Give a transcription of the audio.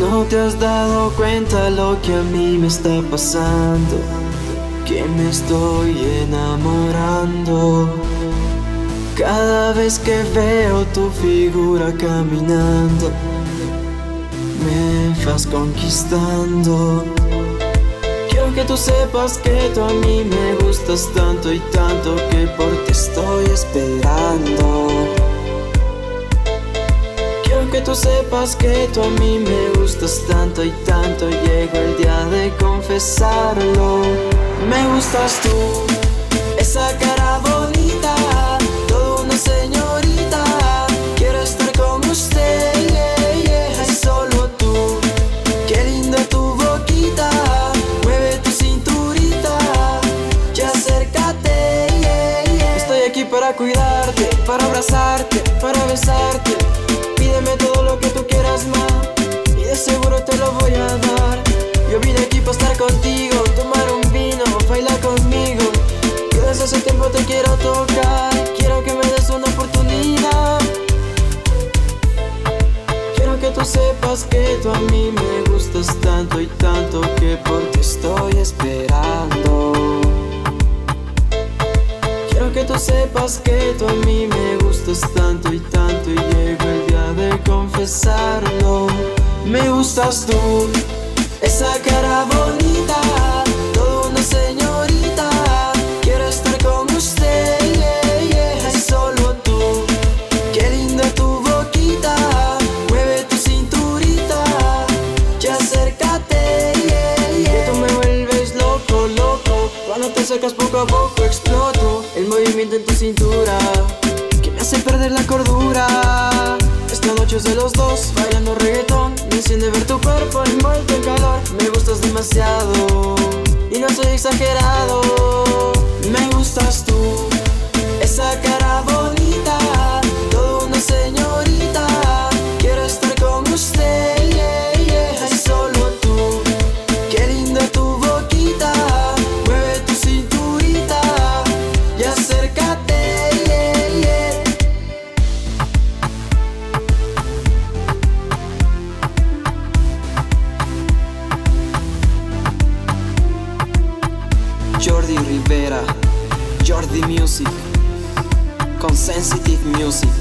No te has dado cuenta lo que a mí me está pasando, que me estoy enamorando. Cada vez que veo tu figura caminando, me vas conquistando. Quiero que tú sepas que a mí me gustas tanto y tanto que por ti estoy esperando. Que tú sepas que tú a mí me gustas tanto y tanto Llegó el día de confesarlo. Me gustas tú, esa cara bonita Toda una señorita Quiero estar con usted Es solo tú. Qué linda tu boquita Mueve tu cinturita Ya acércate Estoy aquí para cuidarte Para abrazarte, para besarte sepas que tú a mí me gustas tanto y tanto Que por ti estoy esperando. Quiero que tú sepas que tú a mí me gustas tanto y tanto Y llegó el día de confesarlo. Me gustas tú, esa cara bonita Acercas poco a poco exploto El movimiento en tu cintura Que me hace perder la cordura. Esta noche es de los dos Bailando reggaetón Me enciende ver tu cuerpo envuelto en calor Me gustas demasiado Y no soy exagerado Jordi Rivera, Jordi Music, con Sensitive Music.